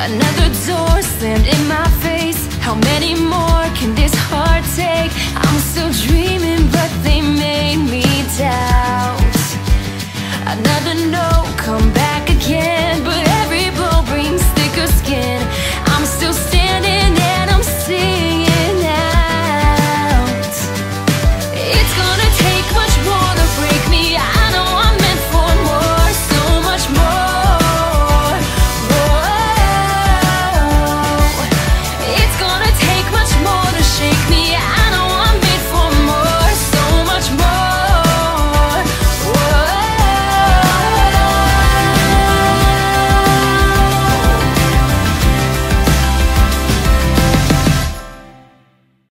Another door slammed in my face. How many more can this heart take? I'm still dreaming but they made me doubt. Another no, come back again.